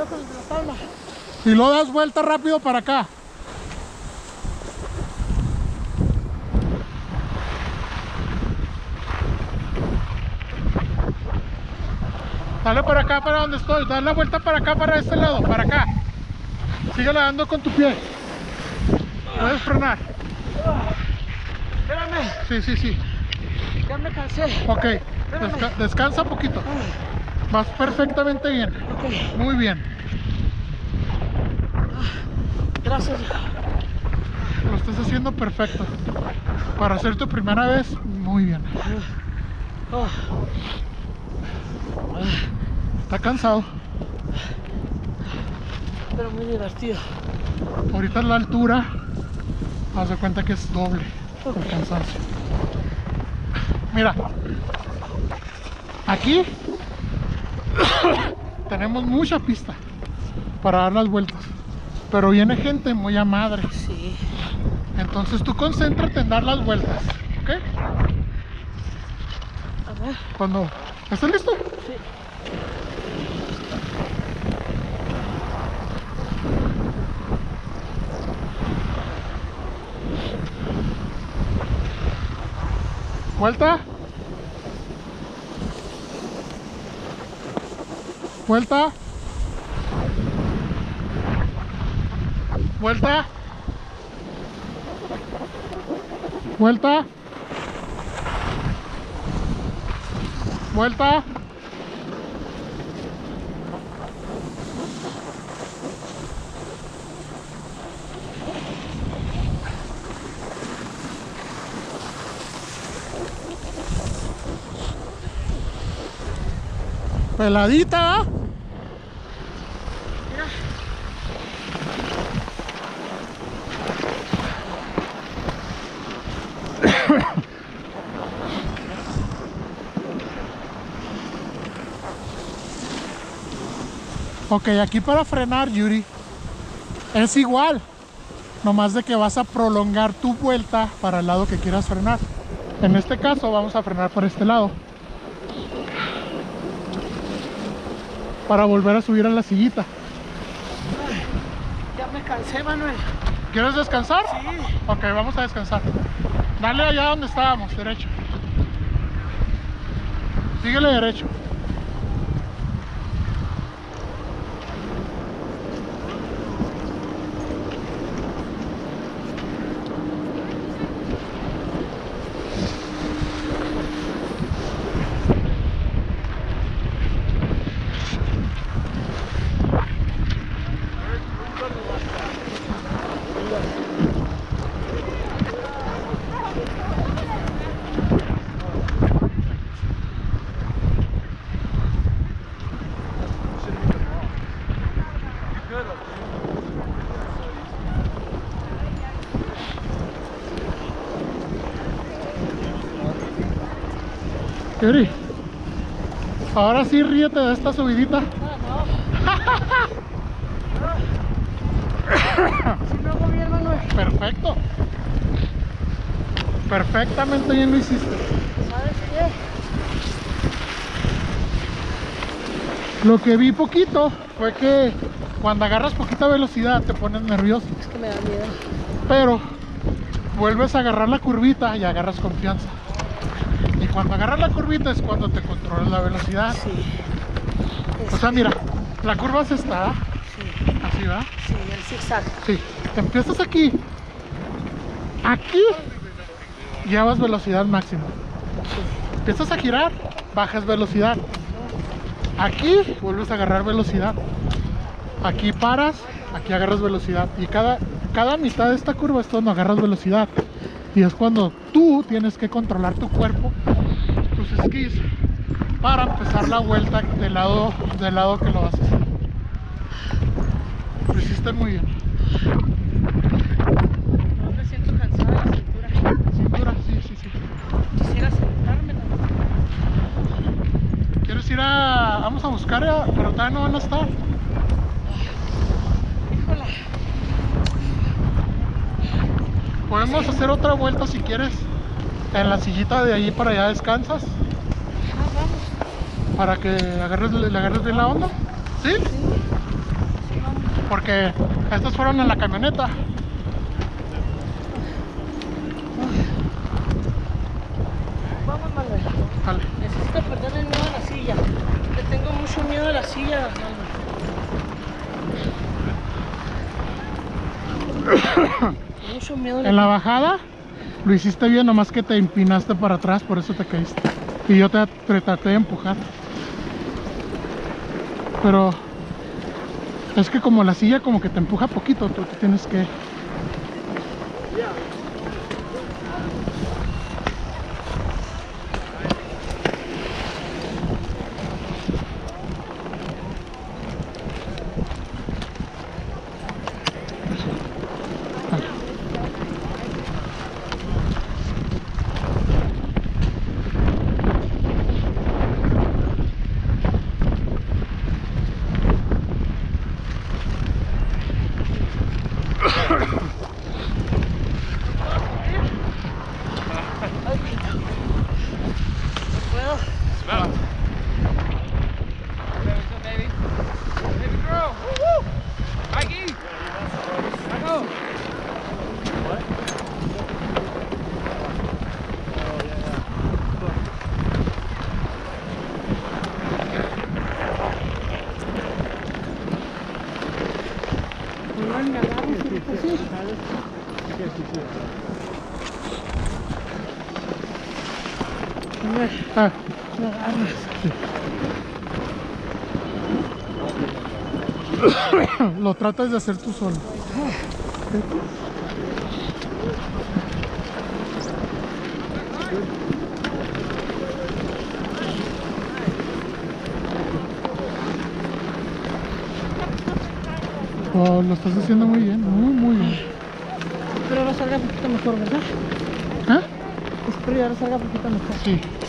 Cuidado con la palma. Y lo das vuelta rápido para acá. Dale para acá, para donde estoy. Dale la vuelta para acá, para este lado, para acá. Sigue dando con tu pie. Puedes frenar. Espérame, Sí, sí, sí. ya me cansé. Ok. Desca- descansa poquito. Vas perfectamente bien. Ok, Muy bien. gracias. Lo estás haciendo perfecto. Para hacer tu primera vez, muy bien. Oh, Está cansado. pero muy divertido. Ahorita la altura, haz de cuenta que es doble el cansancio. Mira, aquí tenemos mucha pista para dar las vueltas, pero viene gente muy a madre. Sí. Entonces tú concéntrate en dar las vueltas, ¿ok? A ver. Cuando estés listo. Sí. Vuelta. Vuelta. Vuelta. Vuelta. Vuelta. Peladita. Ok, aquí para frenar, Yuri, es igual. Nomás de que vas a prolongar tu vuelta para el lado que quieras frenar. En este caso vamos a frenar por este lado. Para volver a subir a la sillita. Ya me cansé, Manuel. ¿Quieres descansar? Sí. Ok, vamos a descansar. Dale allá donde estábamos, derecho. Síguele derecho. Yuri, ahora sí ríete de esta subidita. Perfecto. Perfectamente bien lo hiciste. ¿Sabes qué? Lo que vi poquito fue que cuando agarras poquita velocidad te pones nervioso. Es que me da miedo. Pero vuelves a agarrar la curvita y agarras confianza. Cuando agarras la curvita es cuando te controlas la velocidad. Sí. O sea, mira, la curva se está Sí, así, ¿va? sí, el zigzag. Sí, empiezas aquí. Aquí llevas velocidad máxima. Empiezas a girar, bajas velocidad. Aquí vuelves a agarrar velocidad. Aquí paras, aquí agarras velocidad. Y cada, cada mitad de esta curva es cuando agarras velocidad. Y es cuando tú tienes que controlar tu cuerpo, tus esquís, para empezar la vuelta del lado, del lado que lo vas a hacer. Lo hiciste muy bien. No me siento cansada de la cintura. Cintura, sí, sí, sí. Quisiera sentarme. ¿Quieres ir a... Vamos a buscar, a- pero todavía no van a estar. Híjola. Podemos hacer otra vuelta si quieres. En la sillita de allí para allá descansas. Ah, vamos. Para que agarres, le agarres bien la onda. ¿Sí? Porque estos fueron en la camioneta. Vamos, Manuel. Dale. Necesito perder el miedo a la silla. Le tengo mucho miedo a la silla, Manuel. mucho miedo a la En la bajada lo hiciste bien, nomás que te empinaste para atrás, por eso te caíste. Y yo te, traté de empujar. Pero es que como la silla como que te empuja poquito, tú tienes que... Lo tratas de hacer tú solo. Oh, lo estás haciendo muy bien, muy muy bien. Espero ahora salga un poquito mejor, ¿verdad? ¿Eh? Espero ahora salga un poquito mejor. Sí.